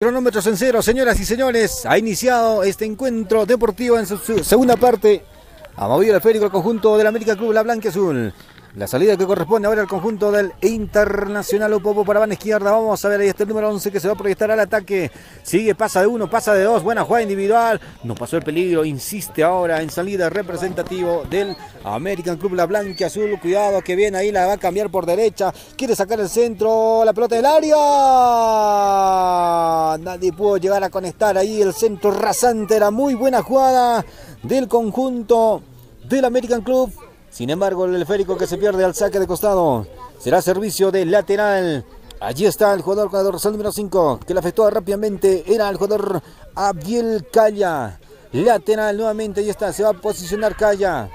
Cronómetros en cero, señoras y señores. Ha iniciado este encuentro deportivo en su, segunda parte. Ha movido el férico el conjunto del América Club La Blanca Azul. La salida que corresponde ahora al conjunto del Internacional Upopo para van izquierda. Vamos a ver, ahí está el número 11 que se va a proyectar al ataque. Sigue, pasa de uno, pasa de dos. Buena jugada individual. No pasó el peligro. Insiste ahora en salida representativo del American Club La Blanca Azul. Cuidado que viene ahí, la va a cambiar por derecha. Quiere sacar el centro, la pelota del área. Nadie pudo llegar a conectar ahí el centro rasante. Era muy buena jugada del conjunto del American Club sin embargo, el esférico que se pierde al saque de costado será servicio de lateral. Allí está el jugador con el número 5 que le afectó rápidamente. Era el jugador Abiel Calla. Lateral nuevamente. Ahí está. Se va a posicionar Calla.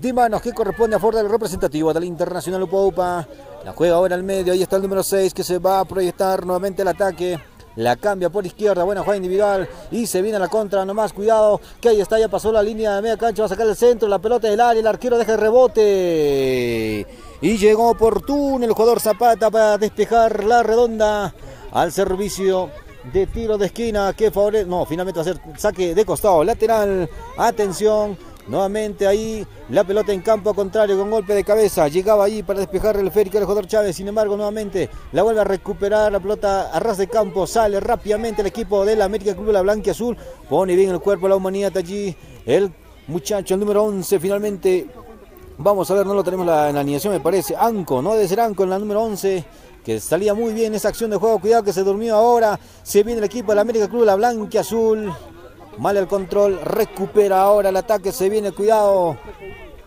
De manos que corresponde a favor del representativo del Internacional Upa Upa. La juega ahora al medio. Ahí está el número 6 que se va a proyectar nuevamente el ataque. La cambia por izquierda, buena jugada individual y se viene a la contra, nomás cuidado, que ahí está, ya pasó la línea de media cancha, va a sacar el centro, la pelota del área, el arquero deja el rebote. Y llegó oportuno el jugador Zapata para despejar la redonda al servicio de tiro de esquina que favorece, no, finalmente va a ser saque de costado, lateral, atención, Nuevamente ahí la pelota en campo contrario con golpe de cabeza. Llegaba ahí para despejar el férico del jugador Chávez. Sin embargo, nuevamente la vuelve a recuperar la pelota a ras de campo. Sale rápidamente el equipo de la América Club La Blanca Azul. Pone bien el cuerpo la humanidad allí. El muchacho, el número 11, finalmente. Vamos a ver, no lo tenemos en la alineación, me parece. Anco, no debe ser Anco en la número 11 que salía muy bien esa acción de juego. Cuidado que se durmió ahora. Se viene el equipo de la América Club La Blanca Azul. Mal el control, recupera ahora el ataque, se viene, cuidado.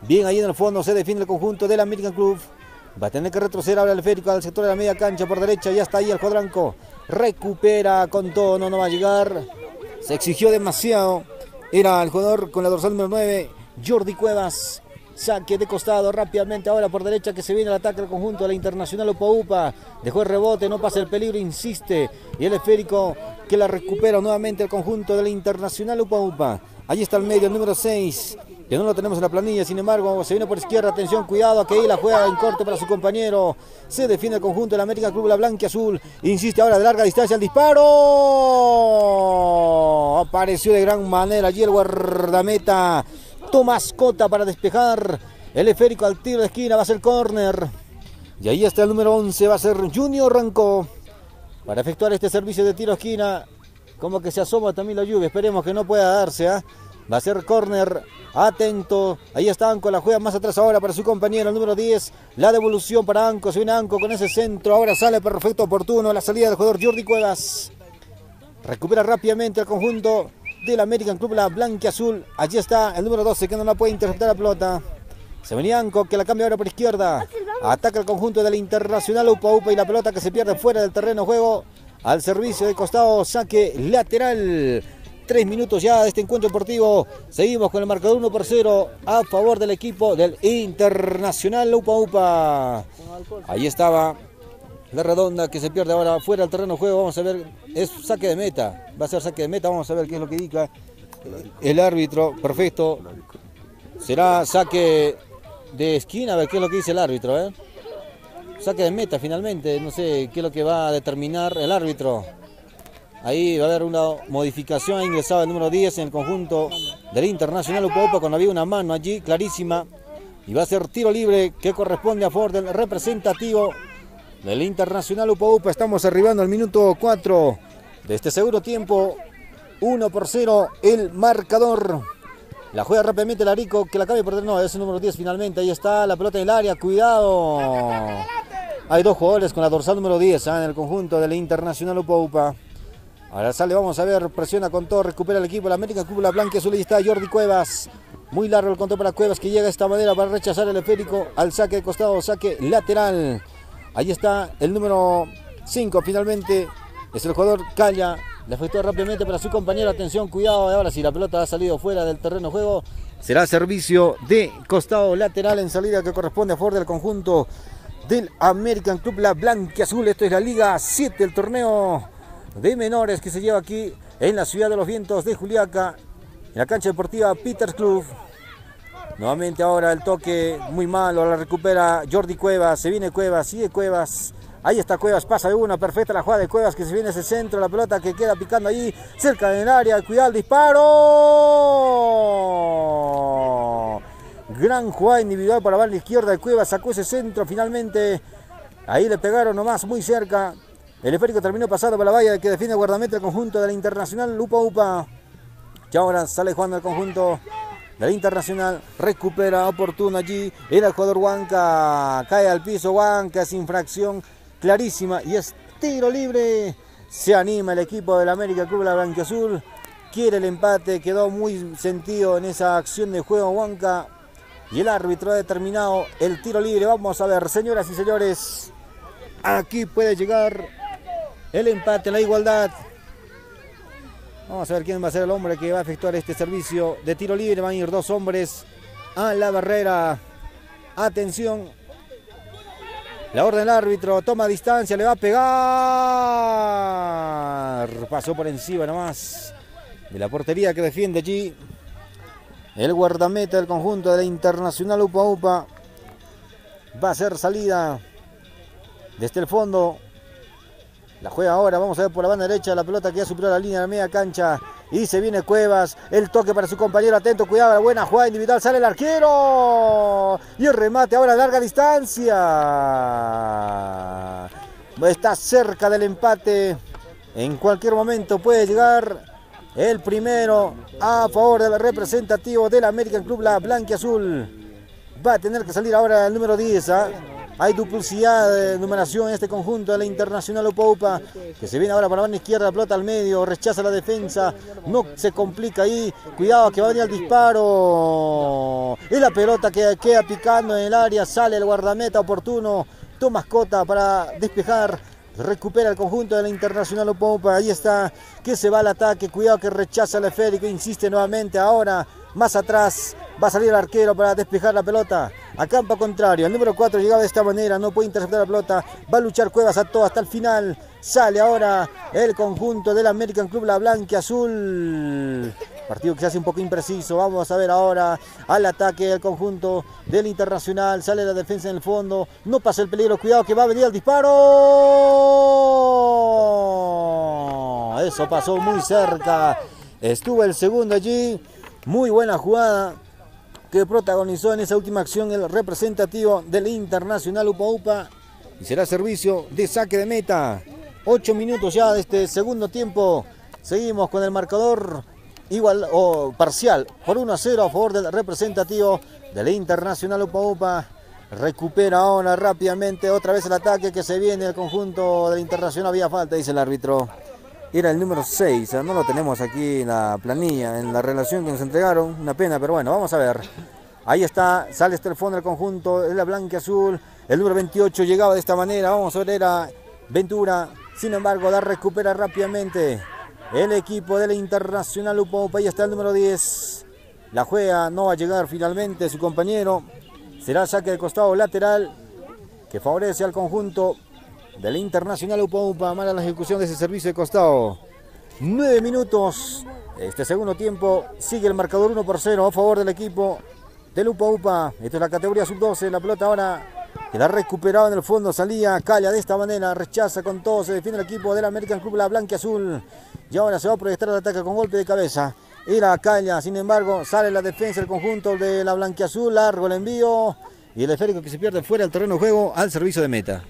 Bien ahí en el fondo se defiende el conjunto del American Club. Va a tener que retroceder ahora el férico al sector de la media cancha por derecha. Ya está ahí el cuadranco. Recupera con todo, no, no va a llegar. Se exigió demasiado. Era el jugador con la dorsal número 9, Jordi Cuevas. Saque de costado rápidamente ahora por derecha que se viene el ataque del conjunto de la Internacional Upa Upa. Dejó el rebote, no pasa el peligro, insiste. Y el esférico que la recupera nuevamente el conjunto de la Internacional Upa Upa. Allí está el medio, el número 6. Que no lo tenemos en la planilla, sin embargo, se viene por izquierda, atención, cuidado, que ahí la juega en corte para su compañero. Se defiende el conjunto de la América Club La Blanca Azul. Insiste ahora de larga distancia el disparo. Apareció de gran manera allí el guardameta Tomás Cota para despejar. El esférico al tiro de esquina va a ser córner. Y ahí está el número 11, va a ser Junior Rancó. Para efectuar este servicio de tiro esquina. Como que se asoma también la lluvia. Esperemos que no pueda darse. ¿ah? Va a ser córner. Atento. Ahí está Anco. La juega más atrás ahora para su compañero. El número 10. La devolución para Anco. Se viene Anco con ese centro. Ahora sale perfecto oportuno. La salida del jugador Jordi Cuevas. Recupera rápidamente el conjunto del American Club, la blanca azul. Allí está el número 12 que no la puede interceptar la pelota. Se venía Anco que la cambia ahora por izquierda. Ataca el conjunto del Internacional Upa Upa y la pelota que se pierde fuera del terreno juego. Al servicio de costado, saque lateral. Tres minutos ya de este encuentro deportivo. Seguimos con el marcador 1 por 0 a favor del equipo del Internacional Upa Upa. Ahí estaba la redonda que se pierde ahora fuera del terreno de juego. Vamos a ver, es saque de meta. Va a ser saque de meta. Vamos a ver qué es lo que indica el árbitro. Perfecto. Será saque de esquina. A ver qué es lo que dice el árbitro. ¿eh? Saque de meta finalmente. No sé qué es lo que va a determinar el árbitro. Ahí va a haber una modificación. Ha ingresado el número 10 en el conjunto del Internacional Upa cuando había una mano allí clarísima. Y va a ser tiro libre que corresponde a favor del representativo del Internacional Upa Upa. Estamos arribando al minuto 4 de este segundo tiempo. 1 por 0 el marcador. La juega rápidamente el Arico que la cambia por no, es el número 10 finalmente. Ahí está la pelota en el área, cuidado. Hay dos jugadores con la dorsal número 10 ¿ah? en el conjunto del Internacional Upa Upa. Ahora sale, vamos a ver, presiona con todo, recupera el equipo, la América Cúpula Blanca Azul, ahí está Jordi Cuevas. Muy largo el control para Cuevas que llega de esta manera para rechazar el esférico al saque de costado, saque lateral. Ahí está el número 5 finalmente. Es el jugador Calla. Le afectó rápidamente para su compañero. Atención, cuidado. Ahora si la pelota ha salido fuera del terreno de juego. Será servicio de costado lateral en salida que corresponde a favor del conjunto del American Club La Blanca Azul. Esto es la Liga 7, el torneo de menores que se lleva aquí en la ciudad de los vientos de Juliaca. En la cancha deportiva Peters Club. Nuevamente ahora el toque muy malo, la recupera Jordi Cuevas, se viene Cuevas, sigue Cuevas. Ahí está Cuevas, pasa de una, perfecta la jugada de Cuevas que se viene ese centro, la pelota que queda picando ahí cerca del área, cuidado el disparo. Gran jugada individual para la izquierda de Cuevas, sacó ese centro finalmente. Ahí le pegaron nomás muy cerca. El esférico terminó pasando por la valla que defiende el guardameta el conjunto de la Internacional. Upa Upa. Y ahora sale jugando el conjunto la Internacional. Recupera oportuno allí. Era el jugador Huanca. Cae al piso Huanca. Es infracción clarísima. Y es tiro libre. Se anima el equipo del América Club La Blanquiazul. Quiere el empate. Quedó muy sentido en esa acción de juego Huanca. Y el árbitro ha determinado el tiro libre. Vamos a ver, señoras y señores. Aquí puede llegar el empate, la igualdad. Vamos a ver quién va a ser el hombre que va a efectuar este servicio de tiro libre. Van a ir dos hombres a la barrera. Atención. La orden del árbitro, toma distancia, le va a pegar. Pasó por encima nomás de la portería que defiende allí. El guardameta del conjunto de la Internacional Upa Upa. Va a ser salida desde el fondo la juega ahora, vamos a ver por la banda derecha, la pelota que ya superó la línea de la media cancha. Y se viene Cuevas, el toque para su compañero, atento, cuidado, la buena jugada individual, sale el arquero. Y el remate ahora a larga distancia. Está cerca del empate. En cualquier momento puede llegar el primero a favor del representativo del American Club, la Azul. Va a tener que salir ahora el número 10. Hay duplicidad de numeración en este conjunto de la Internacional Upa que se viene ahora para la banda izquierda, pelota al medio, rechaza la defensa, no se complica ahí, cuidado que va a venir el disparo. Y la pelota que queda picando en el área, sale el guardameta oportuno, toma Cota para despejar recupera el conjunto de la Internacional Upa ahí está, que se va al ataque, cuidado que rechaza el esférico, insiste nuevamente ahora, más atrás, va a salir el arquero para despejar la pelota, a campo contrario. El número 4 llegaba de esta manera, no puede interceptar la pelota. Va a luchar Cuevas a todo hasta el final. Sale ahora el conjunto del American Club La Blanca Azul. Partido que se hace un poco impreciso. Vamos a ver ahora al ataque del conjunto del Internacional. Sale la defensa en el fondo. No pasa el peligro. Cuidado que va a venir el disparo. Eso pasó muy cerca. Estuvo el segundo allí. Muy buena jugada que protagonizó en esa última acción el representativo del Internacional Upa Upa y será servicio de saque de meta. Ocho minutos ya de este segundo tiempo. Seguimos con el marcador igual o parcial por 1 a 0 a favor del representativo del Internacional Upa Upa. Recupera ahora rápidamente otra vez el ataque que se viene el conjunto del Internacional. Había falta, dice el árbitro. Era el número 6, no lo tenemos aquí en la planilla, en la relación que nos entregaron. Una pena, pero bueno, vamos a ver. Ahí está, sale este el fondo del conjunto, es la blanca azul. El número 28 llegaba de esta manera, vamos a ver, era Ventura. Sin embargo, la recupera rápidamente el equipo de la Internacional Upa Ahí está el número 10. La juega, no va a llegar finalmente su compañero. Será saque de costado lateral que favorece al conjunto del Internacional Upa Upa. Mala la ejecución de ese servicio de costado. Nueve minutos. Este segundo tiempo sigue el marcador 1 por 0 a favor del equipo del Upa Upa. Esta es la categoría sub-12. La pelota ahora queda recuperada en el fondo. Salía Calla de esta manera. Rechaza con todo. Se defiende el equipo del American Club La Blanca Azul. Y ahora se va a proyectar el ataque con golpe de cabeza. Era Calla. Sin embargo, sale la defensa del conjunto de la Blanca Azul. Largo el envío. Y el esférico que se pierde fuera del terreno de juego al servicio de meta.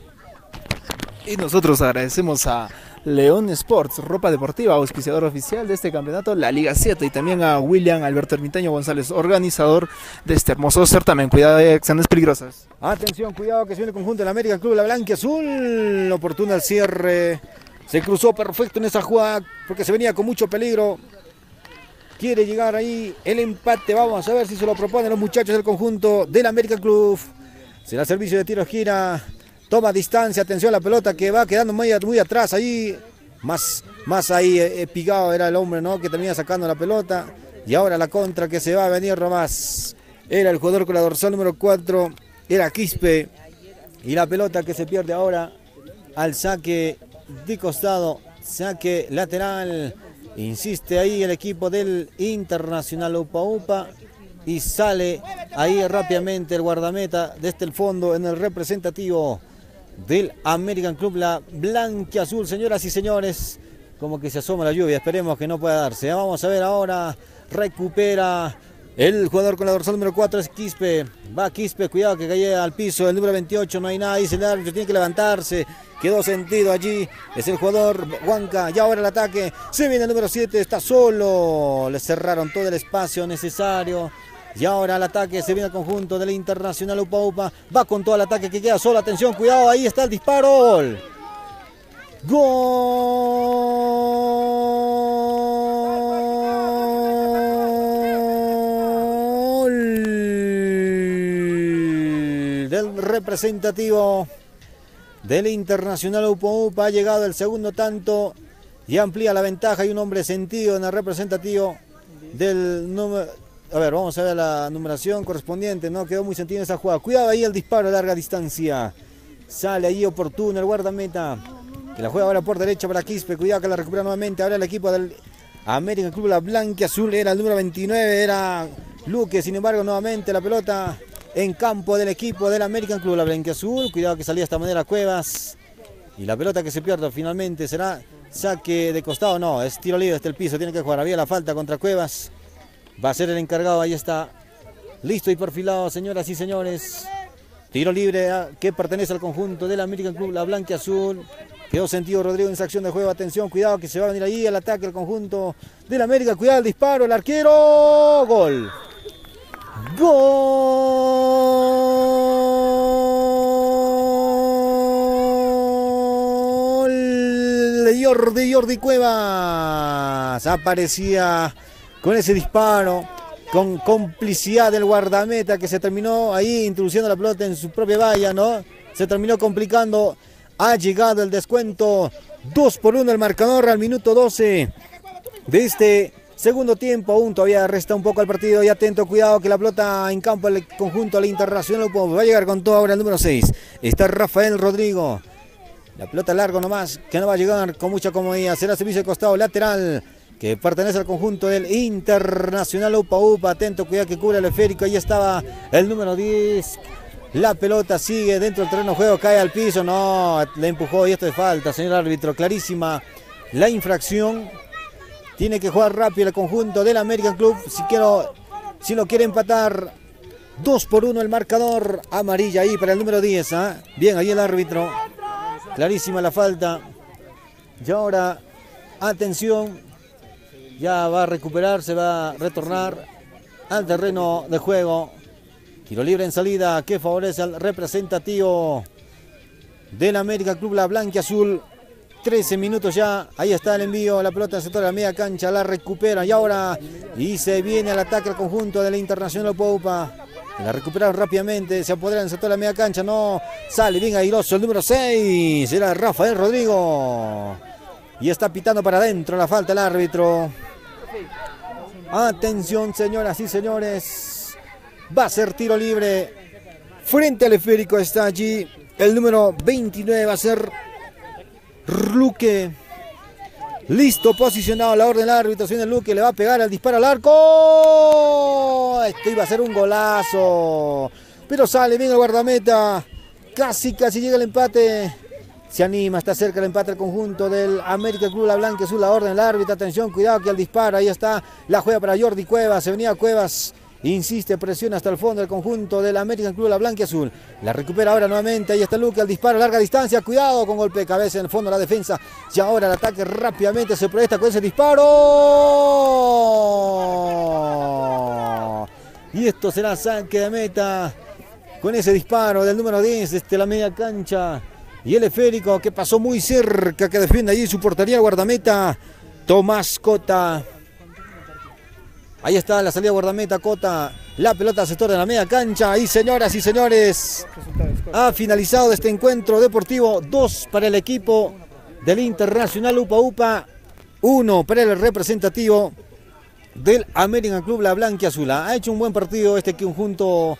Y nosotros agradecemos a León Sports, ropa deportiva, auspiciador oficial de este campeonato, la Liga 7, y también a William Alberto Ermitaño González, organizador de este hermoso certamen. Cuidado de acciones peligrosas. Atención, cuidado que se viene el conjunto de la América Club La Blanca Azul. Oportuna el cierre. Se cruzó perfecto en esa jugada porque se venía con mucho peligro. Quiere llegar ahí el empate. Vamos a ver si se lo proponen los muchachos del conjunto del América Club. Será servicio de tiro esquina. Toma distancia, atención a la pelota que va quedando muy, atrás ahí. Más, más ahí eh, eh, picado era el hombre ¿no? que termina sacando la pelota. Y ahora la contra que se va a venir nomás. Era el jugador con la dorsal número 4. Era Quispe. Y la pelota que se pierde ahora al saque de costado. Saque lateral. Insiste ahí el equipo del Internacional Upa Upa. Y sale ahí rápidamente el guardameta desde el fondo en el representativo del American Club, la blanca azul, señoras y señores. Como que se asoma la lluvia, esperemos que no pueda darse. Vamos a ver ahora, recupera el jugador con la dorsal número 4 es Quispe. Va Quispe, cuidado que cae al piso. El número 28 no hay nada, dice el árbitro, tiene que levantarse. Quedó sentido allí. Es el jugador Huanca. Y ahora el ataque. Se viene el número 7, está solo. Le cerraron todo el espacio necesario. Y ahora el ataque se viene el conjunto del Internacional Upa Upa. Va con todo el ataque que queda solo. Atención, cuidado, ahí está el disparo. Gol del representativo del Internacional Upa Upa. Ha llegado el segundo tanto y amplía la ventaja. Hay un hombre sentido en el representativo del número a ver, vamos a ver la numeración correspondiente, ¿no? Quedó muy sentido esa jugada. Cuidado ahí el disparo a larga distancia. Sale ahí oportuno el guardameta. Que la juega ahora por derecha para Quispe. Cuidado que la recupera nuevamente. Ahora el equipo del América Club La Blanca Azul era el número 29. Era Luque. Sin embargo, nuevamente la pelota en campo del equipo del American Club La Blanca Azul. Cuidado que salía de esta manera Cuevas. Y la pelota que se pierde finalmente será saque de costado. No, es tiro libre desde el piso. Tiene que jugar. Había la falta contra Cuevas. Va a ser el encargado, ahí está. Listo y perfilado, señoras y señores. Tiro libre que pertenece al conjunto del American Club, la blanca azul. Quedó sentido Rodrigo en esa acción de juego. Atención, cuidado que se va a venir ahí el ataque al conjunto del América. Cuidado el disparo, el arquero. Gol. Gol Jordi, Jordi Cuevas. Aparecía con ese disparo, con complicidad del guardameta que se terminó ahí introduciendo la pelota en su propia valla, ¿no? Se terminó complicando. Ha llegado el descuento 2 por 1 el marcador al minuto 12 de este segundo tiempo. Aún todavía resta un poco al partido y atento, cuidado que la pelota en campo el conjunto al Internacional va a llegar con todo ahora el número 6. Está Rafael Rodrigo. La pelota largo nomás, que no va a llegar con mucha comodidad. Será servicio de costado lateral que pertenece al conjunto del Internacional Upa Upa. Atento, cuidado que cubre el esférico. Ahí estaba el número 10. La pelota sigue dentro del terreno de juego, cae al piso. No, le empujó y esto es falta, señor árbitro. Clarísima la infracción. Tiene que jugar rápido el conjunto del American Club. Si, quiero, si lo quiere empatar, 2 por 1 el marcador. Amarilla ahí para el número 10. ¿ah? Bien, ahí el árbitro. Clarísima la falta. Y ahora, atención, ya va a recuperar, se va a retornar al terreno de juego. Tiro libre en salida que favorece al representativo del América Club La Blanca Azul. 13 minutos ya, ahí está el envío, la pelota en sector de la media cancha, la recupera y ahora y se viene al ataque al conjunto de la Internacional Poupa. La recuperaron rápidamente, se apodera en el sector de la media cancha, no sale bien airoso el número 6, era Rafael Rodrigo. Y está pitando para adentro la falta el árbitro. Atención, señoras y señores. Va a ser tiro libre. Frente al esférico está allí. El número 29 va a ser Luque. Listo, posicionado la orden del árbitro. el Luque le va a pegar al disparo al arco. Esto iba a ser un golazo. Pero sale bien el guardameta. Casi, casi llega el empate. Se anima, está cerca el empate al conjunto del América Club La Blanca Azul. La orden del árbitro. Atención, cuidado que al disparo. Ahí está la juega para Jordi Cuevas. Se venía Cuevas. Insiste, presiona hasta el fondo el conjunto del American Club La Blanca Azul. La recupera ahora nuevamente. Ahí está Luque al disparo a larga distancia. Cuidado con golpe de cabeza en el fondo de la defensa. Y ahora el ataque rápidamente se proyecta con ese disparo. Y esto será saque de meta con ese disparo del número 10 desde la media cancha. Y el esférico que pasó muy cerca, que defiende allí su portería guardameta, Tomás Cota. Ahí está la salida guardameta Cota. La pelota al sector de la media cancha. Y señoras y señores, ha finalizado este encuentro deportivo. Dos para el equipo del Internacional Upa Upa. Uno para el representativo del American Club La Blanca Azul. Ha hecho un buen partido este conjunto